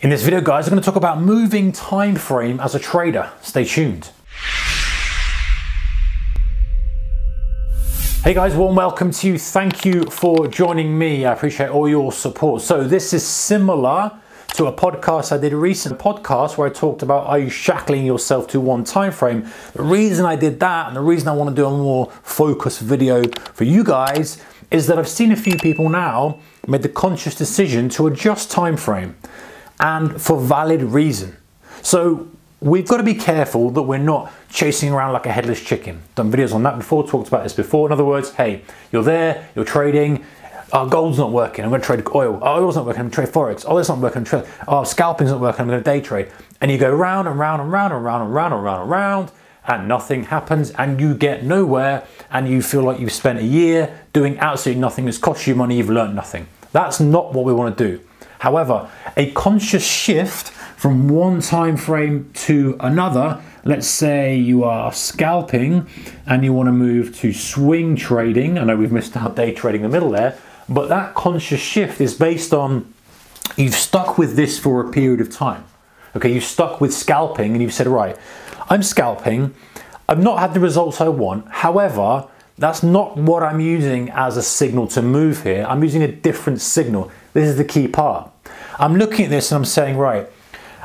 In this video guys, I'm going to talk about moving time frame as a trader. Stay tuned. Hey guys, warm welcome to you. Thank you for joining me. I appreciate all your support. So this is similar to a podcast I did a recent podcast where I talked about are you shackling yourself to one time frame. The reason I did that and the reason I want to do a more focused video for you guys is that I've seen a few people now made the conscious decision to adjust time frame and for valid reason. So we've got to be careful that we're not chasing around like a headless chicken. Done videos on that before, talked about this before. In other words, hey, you're there, you're trading, oh, gold's not working, I'm going to trade oil. Oh, oil's not working, I'm to trade forex. Oh, it's not working, trade. Oh, scalping's not working, I'm going to day trade. And you go round and round and round and round and round and round and round, and nothing happens, and you get nowhere, and you feel like you've spent a year doing absolutely nothing. It's cost you money, you've learned nothing. That's not what we want to do. However, a conscious shift from one time frame to another, let's say you are scalping and you want to move to swing trading. I know we've missed out day trading in the middle there, but that conscious shift is based on you've stuck with this for a period of time. Okay, you've stuck with scalping and you've said, right, I'm scalping. I've not had the results I want. However, that's not what I'm using as a signal to move here. I'm using a different signal. This is the key part. I'm looking at this and I'm saying, right,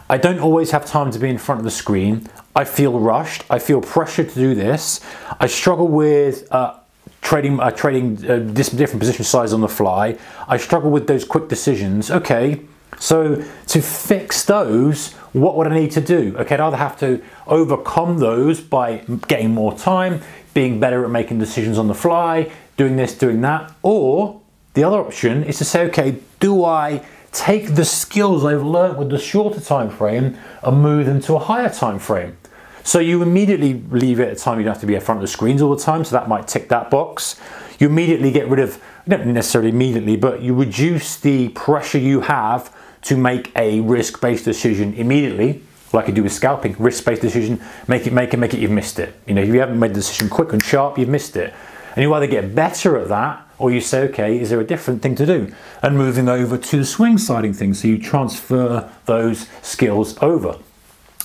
I don't always have time to be in front of the screen. I feel rushed. I feel pressure to do this. I struggle with uh, trading, uh, trading uh, different position size on the fly. I struggle with those quick decisions. Okay, so to fix those, what would I need to do? Okay, I'd either have to overcome those by getting more time, being better at making decisions on the fly, doing this, doing that, or the other option is to say, okay, do I take the skills I've learned with the shorter time frame and move them to a higher time frame? So you immediately leave it at a time you don't have to be in front of the screens all the time, so that might tick that box. You immediately get rid of, not necessarily immediately, but you reduce the pressure you have to make a risk-based decision immediately, like you do with scalping, risk-based decision, make it, make it, make it, you've missed it. You know, if you haven't made the decision quick and sharp, you've missed it. And you either get better at that or you say, okay, is there a different thing to do? And moving over to swing siding thing, so you transfer those skills over.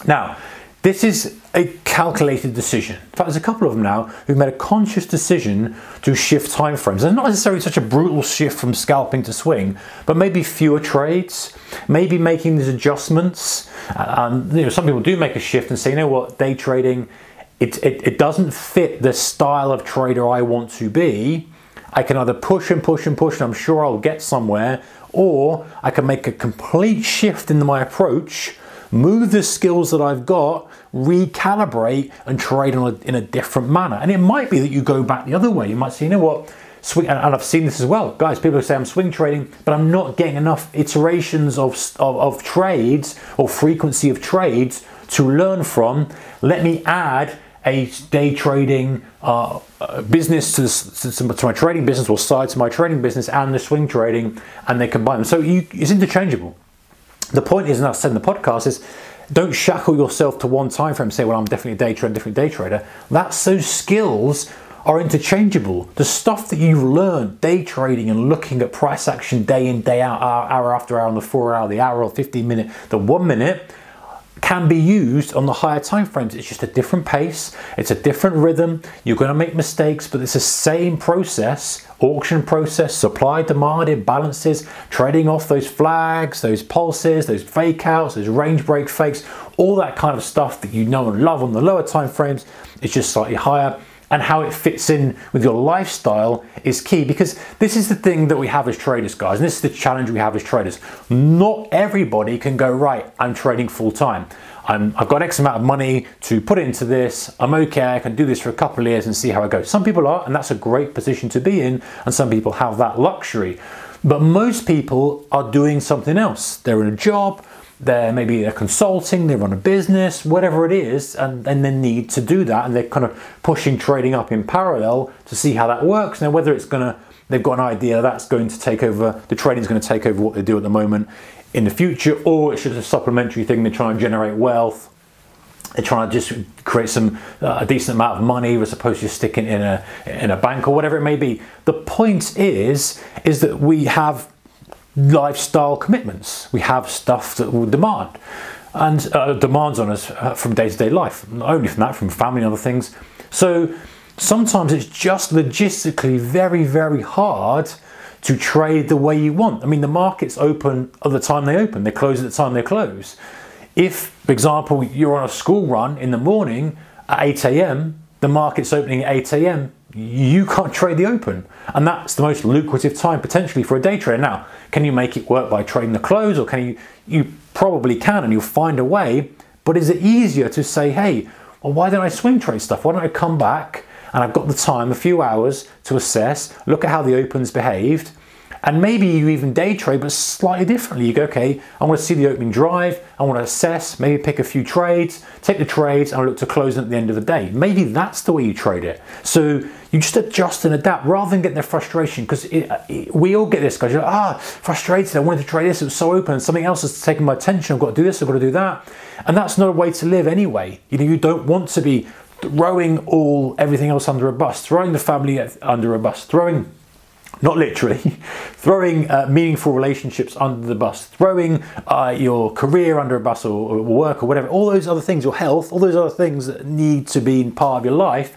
Now, this is a calculated decision. In fact, there's a couple of them now who've made a conscious decision to shift timeframes. And not necessarily such a brutal shift from scalping to swing, but maybe fewer trades, maybe making these adjustments. Um, you know, some people do make a shift and say, you know what, day trading, it, it, it doesn't fit the style of trader I want to be. I can either push and push and push, and I'm sure I'll get somewhere, or I can make a complete shift in my approach, move the skills that I've got, recalibrate, and trade a, in a different manner. And it might be that you go back the other way. You might say, you know what, swing, and I've seen this as well. Guys, people say I'm swing trading, but I'm not getting enough iterations of, of, of trades or frequency of trades to learn from. Let me add a day trading uh, uh business to, to, my trading business or side to my trading business and the swing trading and they combine them. So you, it's interchangeable. The point is, and I've said in the podcast, is don't shackle yourself to one time frame say, well, I'm definitely a day trader, different day trader. That's those skills are interchangeable. The stuff that you've learned day trading and looking at price action day in, day out, hour, hour after hour on the four hour, the hour or 15 minute, the one minute, can be used on the higher time frames. It's just a different pace, it's a different rhythm. You're going to make mistakes, but it's the same process, auction process, supply demand imbalances, trading off those flags, those pulses, those fake outs, those range break fakes, all that kind of stuff that you know and love on the lower time frames. It's just slightly higher and how it fits in with your lifestyle is key because this is the thing that we have as traders, guys, and this is the challenge we have as traders. Not everybody can go, right, I'm trading full time. i have got X amount of money to put into this. I'm okay, I can do this for a couple of years and see how it goes. Some people are, and that's a great position to be in, and some people have that luxury. But most people are doing something else. They're in a job, they're maybe they're consulting, they run a business, whatever it is, and, and they need to do that, and they're kind of pushing trading up in parallel to see how that works. Now, whether it's going to, they've got an idea that's going to take over, the trading is going to take over what they do at the moment in the future, or it's just a supplementary thing. They're trying to generate wealth. They're trying to just create some uh, a decent amount of money as opposed to sticking in a in a bank or whatever it may be. The point is is that we have lifestyle commitments. We have stuff that will demand and uh, demands on us uh, from day to day life, not only from that, from family and other things. So sometimes it's just logistically very, very hard to trade the way you want. I mean, the markets open at the time they open, they close at the time they close. If, for example, you're on a school run in the morning at 8 a.m., the market's opening at 8 a.m., you can't trade the open. And that's the most lucrative time potentially for a day trader. Now, can you make it work by trading the close or can you, you probably can and you'll find a way, but is it easier to say, hey, well, why don't I swing trade stuff? Why don't I come back and I've got the time, a few hours to assess, look at how the opens behaved, and maybe you even day trade, but slightly differently. You go, okay, I want to see the opening drive, I want to assess, maybe pick a few trades, take the trades, and I look to close at the end of the day. Maybe that's the way you trade it. So you just adjust and adapt rather than get their frustration because we all get this because you're like, ah, frustrated. I wanted to try this, it was so open, something else has taken my attention. I've got to do this, I've got to do that. And that's not a way to live anyway. You know, you don't want to be throwing all everything else under a bus, throwing the family under a bus, throwing not literally, throwing uh, meaningful relationships under the bus, throwing uh, your career under a bus or, or, work or whatever, all those other things, your health, all those other things that need to be part of your life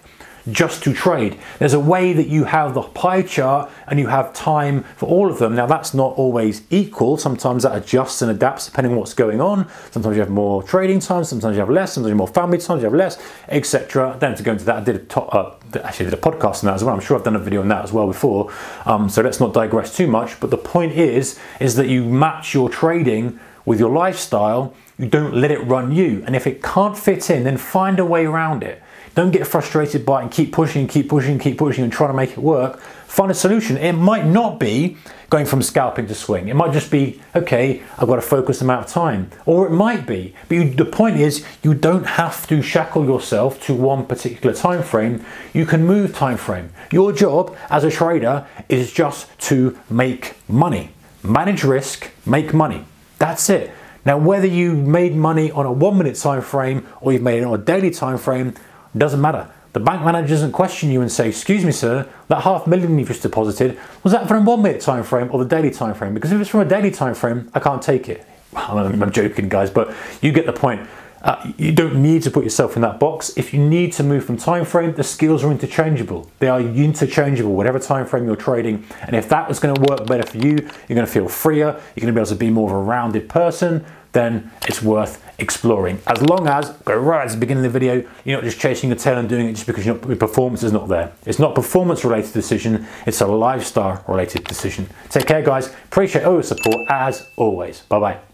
just to trade. There's a way that you have the pie chart and you have time for all of them. Now that's not always equal. Sometimes that adjusts and adapts depending on what's going on. Sometimes you have more trading time, sometimes you have less, sometimes you have more family time, you have less, etc. Have to go into that. I did a top, uh, actually did a podcast on that as well. I'm sure I've done a video on that as well before. Um, so let's not digress too much. But the point is, is that you match your trading with your lifestyle. You don't let it run you. And if it can't fit in, then find a way around it. Don't get frustrated by it and keep pushing, keep pushing, keep pushing and trying to make it work. Find a solution. It might not be going from scalping to swing. It might just be, okay, I've got a focused amount of time. Or it might be, but you, the point is you don't have to shackle yourself to one particular time frame. You can move time frame. Your job as a trader is just to make money. Manage risk, make money. That's it. Now, whether you made money on a one minute time frame or you've made it on a daily time frame, doesn't matter. The bank manager doesn't question you and say, excuse me, sir, that half million you've just deposited, was that from a one minute time frame or the daily time frame? Because if it's from a daily time frame, I can't take it. I'm joking, guys, but you get the point. Uh, you don't need to put yourself in that box. If you need to move from time frame, the skills are interchangeable. They are interchangeable, whatever time frame you're trading. And if that is going to work better for you, you're going to feel freer. You're going to be able to be more of a rounded person. Then it's worth exploring. As long as, go right at the beginning of the video, you're not just chasing your tail and doing it just because your performance is not there. It's not performance related decision, it's a lifestyle related decision. Take care guys, appreciate all your support as always. Bye bye.